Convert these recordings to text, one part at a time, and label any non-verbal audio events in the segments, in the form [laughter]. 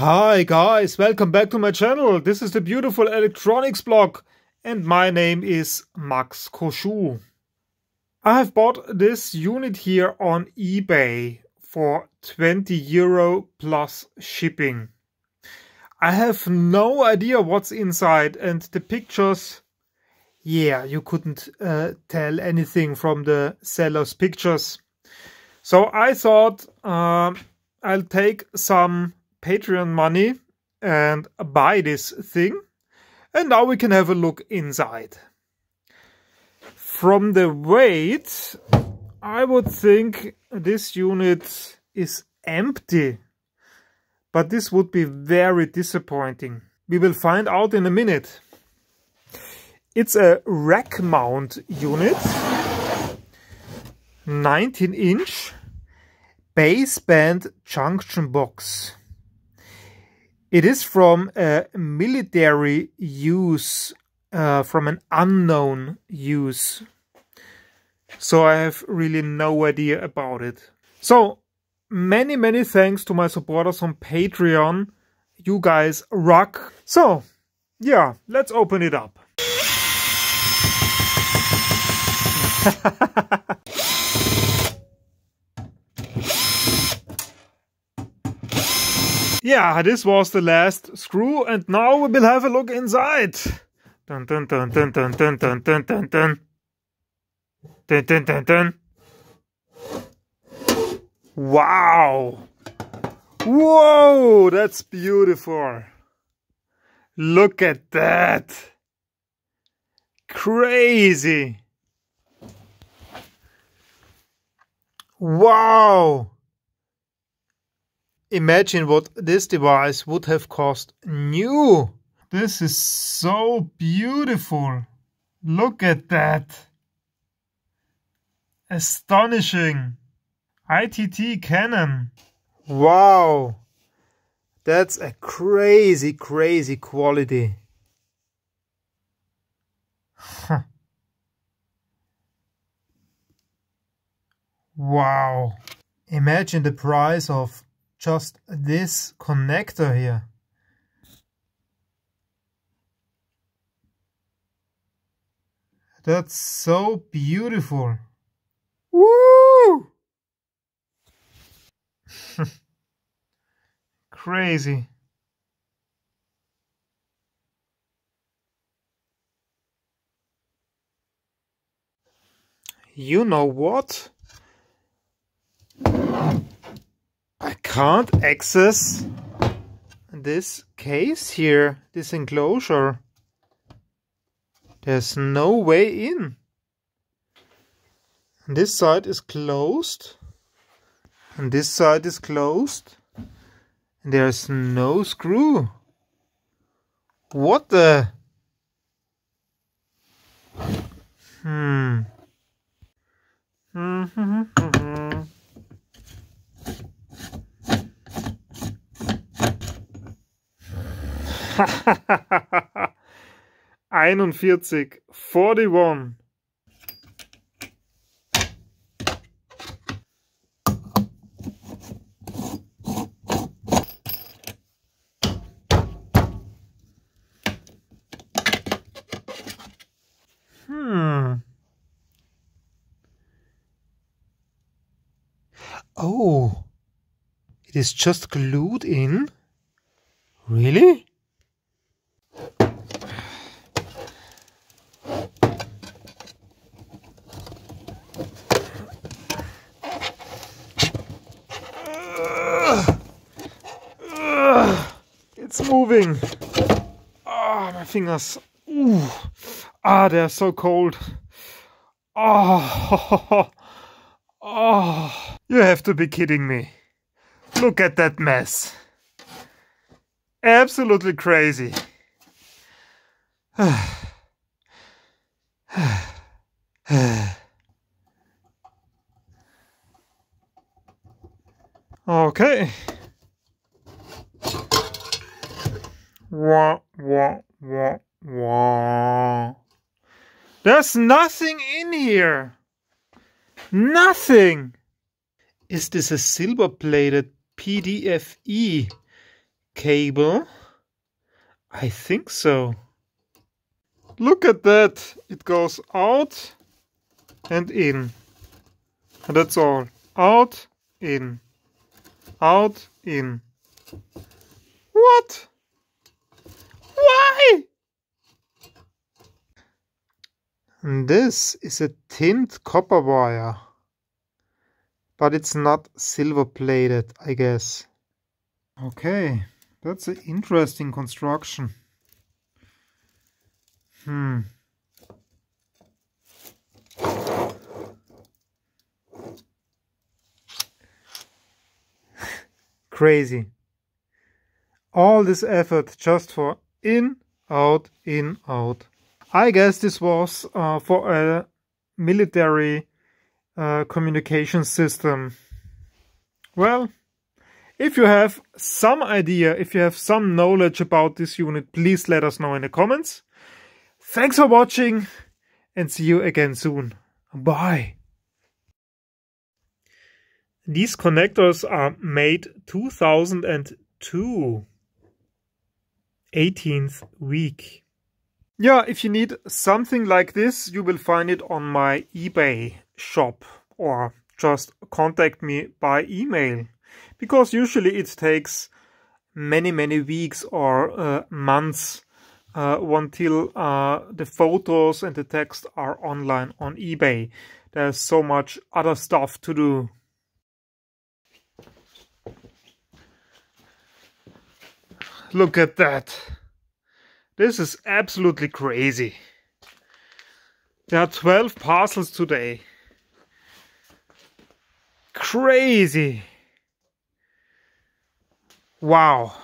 Hi guys, welcome back to my channel. This is the beautiful electronics blog and my name is Max Koschuh. I have bought this unit here on eBay for 20 euro plus shipping. I have no idea what's inside and the pictures, yeah, you couldn't uh, tell anything from the seller's pictures. So I thought uh, I'll take some Patreon money and buy this thing. And now we can have a look inside. From the weight, I would think this unit is empty. But this would be very disappointing. We will find out in a minute. It's a rack mount unit. 19 inch baseband junction box. It is from a military use, uh, from an unknown use. So I have really no idea about it. So many, many thanks to my supporters on Patreon. You guys rock. So yeah, let's open it up. [laughs] Yeah, this was the last screw, and now we will have a look inside. Dun dun dun dun dun dun dun dun dun dun. Dun dun dun dun. Wow! Whoa, that's beautiful. Look at that. Crazy. Wow. Imagine what this device would have cost new. This is so beautiful. Look at that. Astonishing. ITT Cannon. Wow. That's a crazy, crazy quality. [laughs] wow. Imagine the price of just this connector here. That's so beautiful. Woo! [laughs] Crazy. You know what? Can't access this case here, this enclosure. There's no way in. This side is closed. And this side is closed. And there's no screw. What the? Hmm. Mm-hmm. 41, 41. Hmm. Oh, it is just glued in? Really? It's moving. Ah, oh, my fingers. Ooh. Ah, they're so cold. Oh, oh, you have to be kidding me. Look at that mess. Absolutely crazy. okay. Wah, wah, wah, wah. There's nothing in here. Nothing. Is this a silver plated PTFE cable. I think so. Look at that. It goes out and in. And that's all. Out, in. Out, in. What? Why? This is a tinned copper wire. But it's not silver plated, I guess. Okay, that's an interesting construction. Hmm. [laughs] Crazy. All this effort just for in, out, in, out. I guess this was uh, for a military uh, communication system. Well, if you have some idea, if you have some knowledge about this unit, please let us know in the comments. Thanks for watching and see you again soon. Bye. These connectors are made 2002. 18th week. Yeah, if you need something like this, you will find it on my eBay shop or just contact me by email because usually it takes many, many weeks or uh, months uh, until uh, the photos and the text are online on eBay. There's so much other stuff to do. Look at that. This is absolutely crazy. There are 12 parcels today. Crazy. Wow.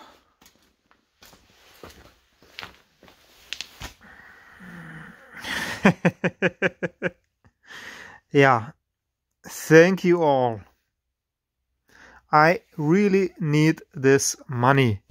[laughs] yeah. Thank you all. I really need this money.